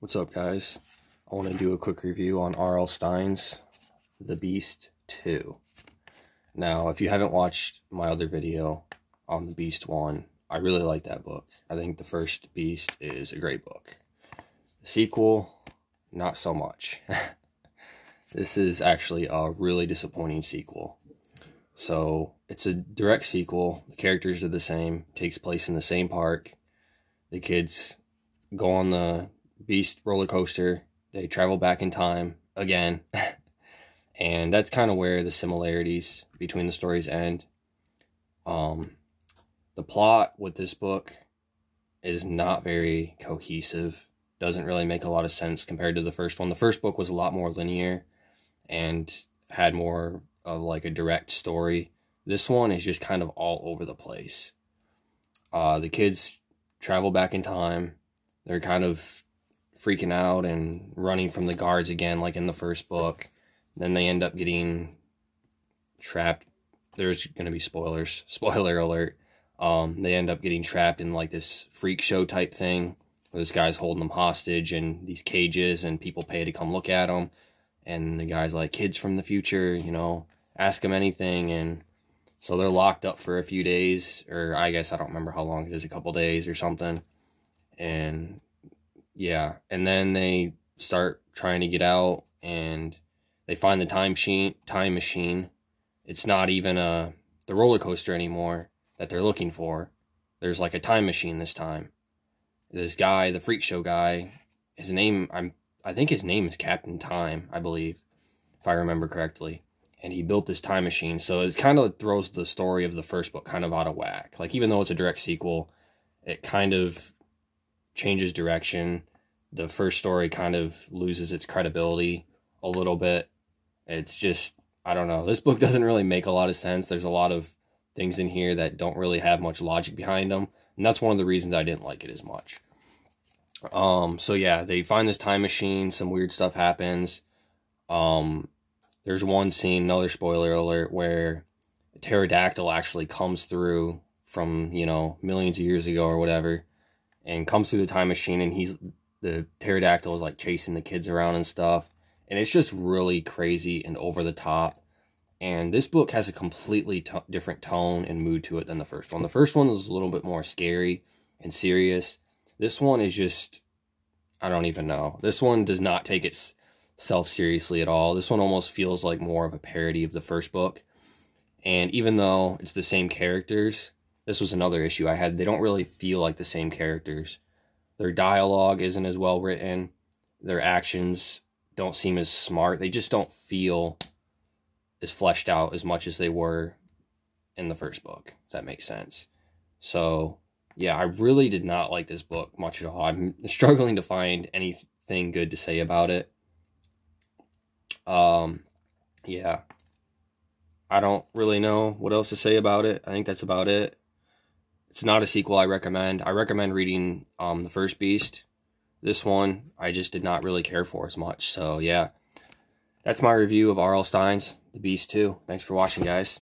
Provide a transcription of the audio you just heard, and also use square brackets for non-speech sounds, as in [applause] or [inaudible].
What's up, guys? I want to do a quick review on R.L. Stine's The Beast 2. Now, if you haven't watched my other video on The Beast 1, I really like that book. I think the first Beast is a great book. The sequel, not so much. [laughs] this is actually a really disappointing sequel. So, it's a direct sequel. The characters are the same, takes place in the same park. The kids go on the Beast roller coaster. They travel back in time again. [laughs] and that's kind of where the similarities between the stories end. Um, the plot with this book is not very cohesive. Doesn't really make a lot of sense compared to the first one. The first book was a lot more linear and had more of like a direct story. This one is just kind of all over the place. Uh, the kids travel back in time. They're kind of freaking out and running from the guards again, like in the first book. Then they end up getting trapped. There's going to be spoilers. [laughs] Spoiler alert. Um, they end up getting trapped in like this freak show type thing where this guy's holding them hostage in these cages and people pay to come look at them. And the guy's like, kids from the future, you know, ask them anything. And so they're locked up for a few days, or I guess I don't remember how long it is, a couple days or something. And yeah, and then they start trying to get out and they find the time machine time machine. It's not even a the roller coaster anymore that they're looking for. There's like a time machine this time. This guy, the freak show guy, his name I'm I think his name is Captain Time, I believe, if I remember correctly. And he built this time machine, so it kind of throws the story of the first book kind of out of whack. Like even though it's a direct sequel, it kind of changes direction. The first story kind of loses its credibility a little bit. It's just, I don't know. This book [laughs] doesn't really make a lot of sense. There's a lot of things in here that don't really have much logic behind them. And that's one of the reasons I didn't like it as much. Um, so yeah, they find this time machine, some weird stuff happens. Um, there's one scene, another spoiler alert, where pterodactyl actually comes through from, you know, millions of years ago or whatever and comes through the time machine and he's the pterodactyl is like chasing the kids around and stuff. And it's just really crazy and over the top. And this book has a completely different tone and mood to it than the first one. The first one was a little bit more scary and serious. This one is just i don't even know. This one does not take itself seriously at all. This one almost feels like more of a parody of the first book. And even though it's the same characters this was another issue I had. They don't really feel like the same characters. Their dialogue isn't as well written. Their actions don't seem as smart. They just don't feel as fleshed out as much as they were in the first book, if that makes sense. So, yeah, I really did not like this book much at all. I'm [laughs] struggling to find anything good to say about it. Um, yeah. I don't really know what else to say about it. I think that's about it. It's not a sequel I recommend. I recommend reading um, The First Beast. This one, I just did not really care for as much. So, yeah. That's my review of R.L. Stine's The Beast 2. Thanks for watching, guys.